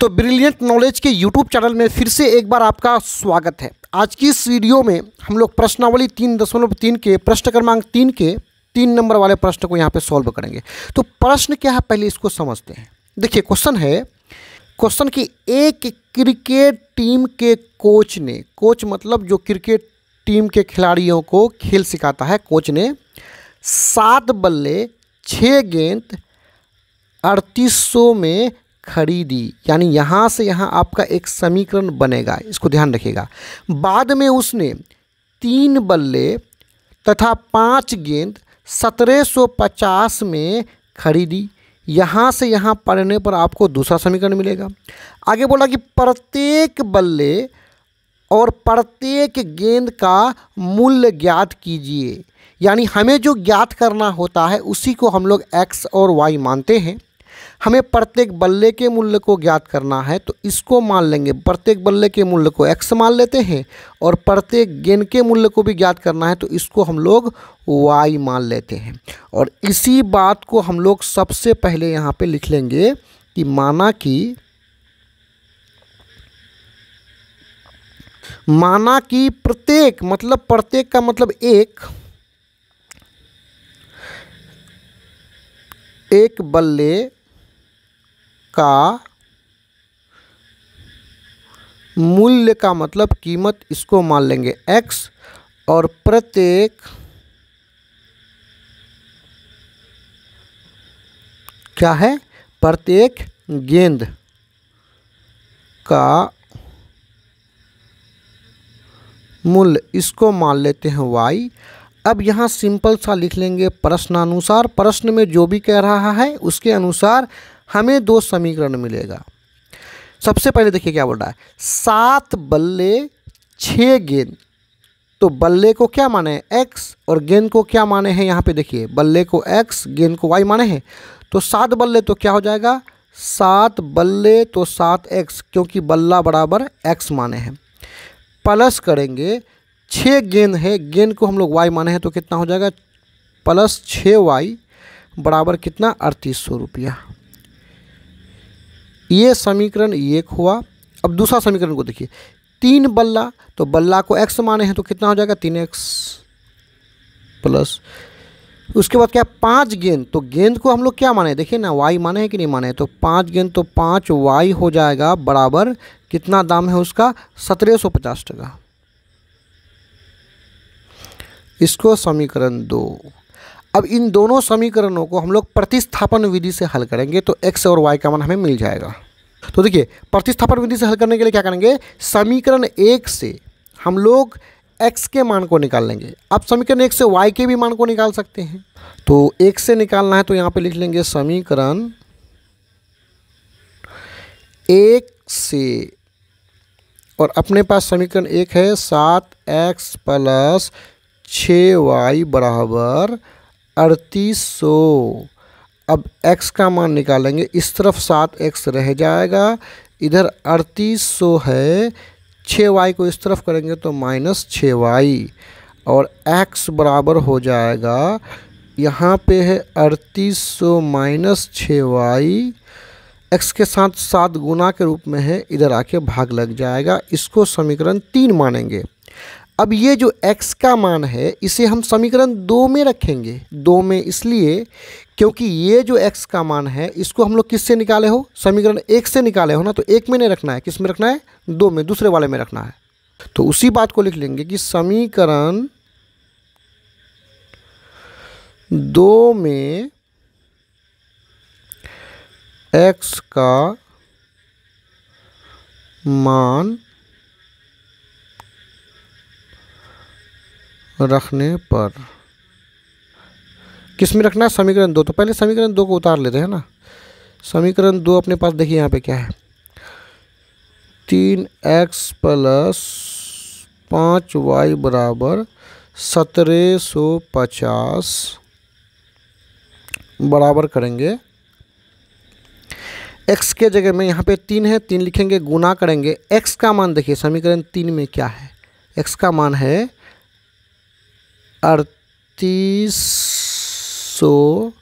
तो brilliant knowledge के YouTube channel में फिर से एक बार आपका स्वागत है। आज की इस वीडियो में हम लोग प्रश्नावली तीन दशमलव तीन के, प्रश्न क्रमांक तीन के तीन नंबर वाले प्रश्न को यहाँ पे सॉल्व करेंगे। तो प्रश्न क्या है? पहले इसको समझते हैं। देखिए क्वेश्चन है क्वेश्चन की एक क्रिकेट टीम के कोच ने कोच मतलब जो क्रिकेट टीम के खिलाड़ियों को खेल सिखाता है कोच ने सात बल्ले छः गेंद, अड़तीस में खरीदी, यानी यहाँ से यहाँ आपका एक समीकरण बनेगा, इसको ध्यान रखिएगा। बाद में उसने तीन बल्ले तथा पाँच गेंद सत्रह सौ पचास में खरीदी। यहाँ से यहाँ पढ़ने पर आपको दूसरा समीकरण मिलेगा। आगे बोला कि प्रत्येक बल्ले और प्रत्येक गेंद का मूल्य ज्ञात कीजिए, यानी हमें जो ज्ञात करना होता है उसी को हम लोग एक्स और वाई मानते हैं। हमें प्रत्येक बल्ले के मूल्य को ज्ञात करना है तो इसको मान लेंगे। प्रत्येक बल्ले के मूल्य को एक्स मान लेते हैं और प्रत्येक गेंद के मूल्य को भी ज्ञात करना है तो इसको हम लोग वाई मान लेते हैं। और इसी बात को हम लोग सबसे पहले यहाँ पे लिख लेंगे कि माना कि माना कि प्रत्येक मतलब प्रत्येक का मतलब एक एक बल्ले का मूल्य का मतलब कीमत, इसको मान लेंगे एक्स और प्रत्येक क्या है? प्रत्येक गेंद का मूल्य, इसको मान लेते हैं वाई अब यहाँ सिंपल सा लिख लेंगे प्रश्नानुसार। प्रश्न में जो भी कह रहा है, उसके अनुसार हमें दो समीकरण मिलेगा। सबसे पहले देखिए क्या बोल रहा है। सात बल्ले छः गेंद। तो बल्ले को क्या माने? हैं एक्स और गेंद को क्या माने हैं? यहाँ पे देखिए, बल्ले को एक्स गेंद को वाई माने हैं। तो सात बल्ले तो क्या हो जाएगा? सात बल्ले तो सात एक्स क्योंकि बल्ला बराबर एक्स माने हैं। प्लस करेंगे छः गेंद है, गेंद को हम लोग वाई माने हैं तो कितना हो जाएगा? प्लस छः वाई बराबर कितना? अड़तीस सौ रुपया। ये समीकरण एक हुआ। अब दूसरा समीकरण को देखिए। तीन बल्ला तो बल्ला को एक्स माने हैं तो कितना हो जाएगा? तीन एक्स प्लस उसके बाद क्या? पाँच गेंद। तो गेंद को हम लोग क्या माने देखिए ना वाई माने हैं कि नहीं माने तो पाँच गेंद तो पाँच वाई हो जाएगा बराबर। कितना दाम है उसका? सत्रह सौ पचास टका। इसको समीकरण दो। अब इन दोनों समीकरणों को हम लोग प्रतिस्थापन विधि से हल करेंगे तो एक्स और वाई का मान हमें मिल जाएगा। तो देखिए, प्रतिस्थापन विधि से हल करने के लिए क्या करेंगे? समीकरण एक से हम लोग एक्स के मान को निकाल लेंगे। अब समीकरण एक से वाई के भी मान को निकाल सकते हैं। तो एक से निकालना है तो यहाँ पे लिख लेंगे समीकरण एक से और अपने पास समीकरण एक है सात एक्स प्लस छ वाई बराबर अड़तीस सौ। अब x का मान निकालेंगे, इस तरफ़ सात एक्स रह जाएगा, इधर अड़तीस सौ है छः वाई को इस तरफ़ करेंगे तो माइनस छः वाई और x बराबर हो जाएगा, यहाँ पे है अड़तीस सौ माइनस छः वाई एक्स के साथ सात गुना के रूप में है, इधर आके भाग लग जाएगा, इसको समीकरण तीन मानेंगे। अब ये जो x का मान है, इसे हम समीकरण दो में रखेंगे। दो में इसलिए क्योंकि ये जो x का मान है, इसको हम लोग किससे निकाले हो? समीकरण एक से निकाले हो ना? तो एक में नहीं रखना है। किसमें रखना है? दो में, दूसरे वाले में रखना है। तो उसी बात को लिख लेंगे कि समीकरण दो में x का मान रखने पर। किसमें रखना है? समीकरण दो। तो पहले समीकरण दो को उतार लेते हैं ना। समीकरण दो अपने पास देखिए यहाँ पे क्या है। तीन एक्स प्लस पाँच वाई बराबर सत्रह सौ पचास बराबर करेंगे। एक्स के जगह में यहाँ पे तीन है, तीन लिखेंगे गुना करेंगे। एक्स का मान देखिए, समीकरण तीन में क्या है? एक्स का मान है अड़तीस सौ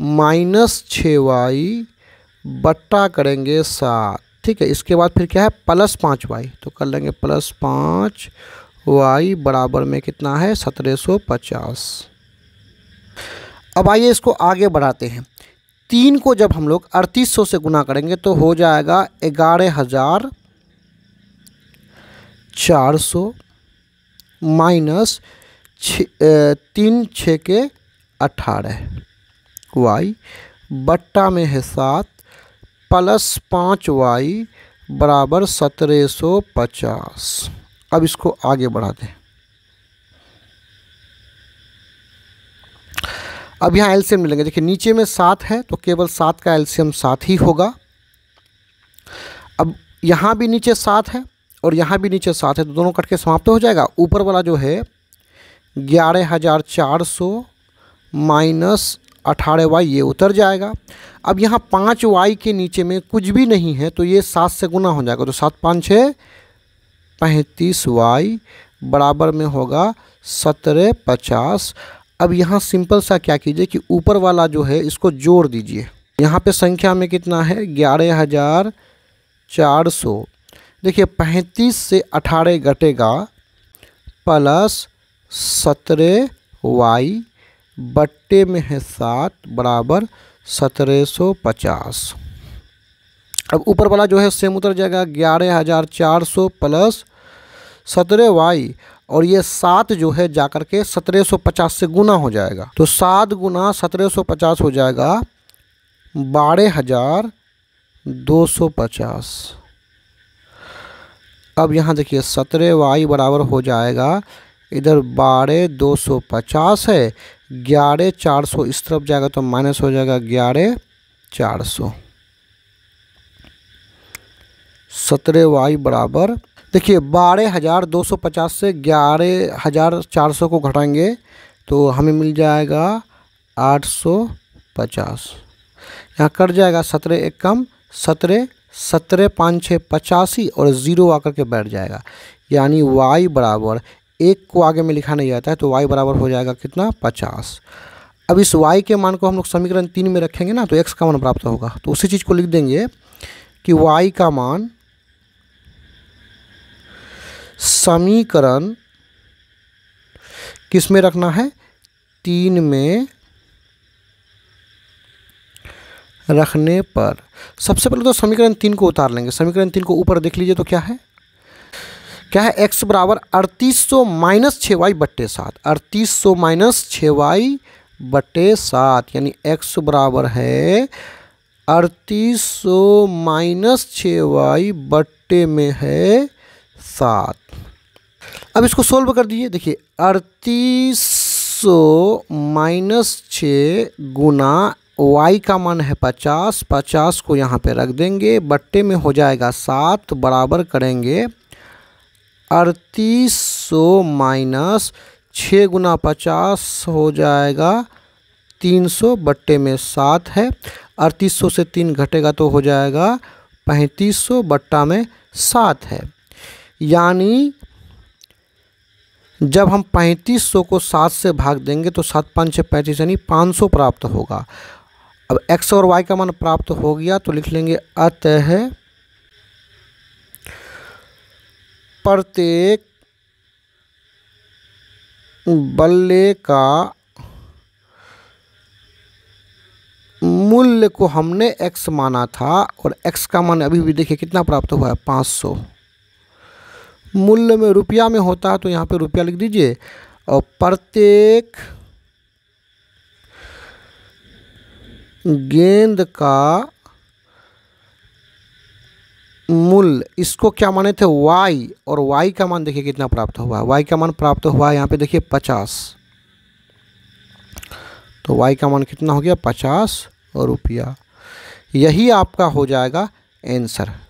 माइनस छः वाई बट्टा करेंगे सात। ठीक है, इसके बाद फिर क्या है? प्लस पाँच वाई। तो कर लेंगे प्लस पाँच वाई बराबर में कितना है? सत्रह सौ पचास। अब आइए इसको आगे बढ़ाते हैं। तीन को जब हम लोग अड़तीस सौ से गुना करेंगे तो हो जाएगा ग्यारह हज़ार चार सौ माइनस छ तीन छः के अठारह। वाई, बट्टा में है सात, प्लस पाँच वाई, बराबर सत्रह सौ पचास। अब इसको आगे बढ़ा दें अब यहाँ एल्शियम मिलेंगे। देखिए, नीचे में सात है तो केवल सात का एल्शियम सात ही होगा। अब यहाँ भी नीचे सात है और यहाँ भी नीचे सात है तो दोनों कट के समाप्त हो जाएगा। ऊपर वाला जो है ग्यारह हज़ार चार सौ माइनस अठारह वाई, ये उतर जाएगा। अब यहाँ पाँच वाई के नीचे में कुछ भी नहीं है तो ये सात से गुना हो जाएगा। तो सात पाँच छः, पैंतीस वाई बराबर में होगा सत्रह पचास। अब यहाँ सिंपल सा क्या कीजिए कि ऊपर वाला जो है, इसको जोड़ दीजिए। यहाँ पे संख्या में कितना है? ग्यारह हज़ार चार सौ। देखिए, पैंतीस से अठारह घटेगा, प्लस सत्रह वाई बट्टे में है सात बराबर सत्रह सौ पचास। अब ऊपर वाला जो है सेम उतर जाएगा ग्यारह हज़ार चार सौ प्लस सत्रह वाई और ये सात जो है जाकर के सत्रह सौ पचास से गुना हो जाएगा। तो सात गुना सत्रह सौ पचास हो जाएगा बारह हज़ार दो सौ पचास। अब यहाँ देखिए सत्रह वाई बराबर हो जाएगा इधर बारह, दो सौ पचास है, ग्यारह, चार सौ, इस तरफ़ जाएगा तो माइनस हो जाएगा ग्यारह, चार सौ। सत्रह वाई बराबर, देखिए बारह हज़ार दो सौ पचास से ग्यारह हज़ार चार सौ को घटाएँगे तो हमें मिल जाएगा आठ सौ पचास। यहाँ कट जाएगा सत्रह एक कम, सत्रह सत्रह पाँच छः पचासी और ज़ीरो आकर के बैठ जाएगा। यानी वाई बराबर एक को आगे में लिखा नहीं जाता है तो वाई बराबर हो जाएगा कितना? पचास। अब इस वाई के मान को हम लोग समीकरण तीन में रखेंगे ना तो एक्स का मान प्राप्त होगा। तो उसी चीज़ को लिख देंगे कि वाई का मान समीकरण किसमें रखना है? तीन में रखने पर। सबसे पहले तो समीकरण तीन को उतार लेंगे। समीकरण तीन को ऊपर देख लीजिए तो क्या है? क्या है? एक्स बराबर अड़तीस सौ माइनस छः वाई बट्टे सात। अड़तीस सौ माइनस छः वाई बट्टे सात, यानी एक्स बराबर है अड़तीस सौ माइनस छः वाई बट्टे में है सात। अब इसको सोल्व कर दीजिए। देखिए, अड़तीस सौ माइनस छः गुना वाई का मान है पचास। पचास को यहाँ पे रख देंगे, बट्टे में हो जाएगा सात, बराबर करेंगे अड़तीस सौ माइनस छः गुना पचास हो जाएगा तीन सौ बट्टे में सात है। अड़तीस सौ से तीन घटेगा तो हो जाएगा पैंतीस सौ बट्टा में सात है। यानी जब हम पैंतीस सौ को सात से भाग देंगे तो सात पाँच छः पैंतीस यानी पाँच सौ प्राप्त होगा। अब एक्स और वाई का मान प्राप्त हो गया तो लिख लेंगे अतः प्रत्येक बल्ले का मूल्य को हमने एक्स माना था और एक्स का मान अभी भी देखिए कितना प्राप्त हुआ है? पाँच सौ। मूल्य में रुपया में होता है तो यहाँ पे रुपया लिख दीजिए। और प्रत्येक गेंद का मूल्य इसको क्या माने थे? Y, और y का मान देखिए कितना प्राप्त हुआ। Y का मान प्राप्त हुआ है यहाँ पे देखिए पचास। तो y का मान कितना हो गया? पचास रुपया। यही आपका हो जाएगा आंसर।